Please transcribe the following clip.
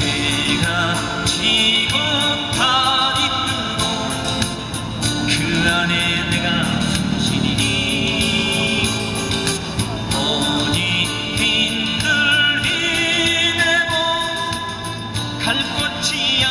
해가 지고 달이 뜨고 그 안에 내가 숨쉬니 어디 빈들이 내몸갈 곳이 야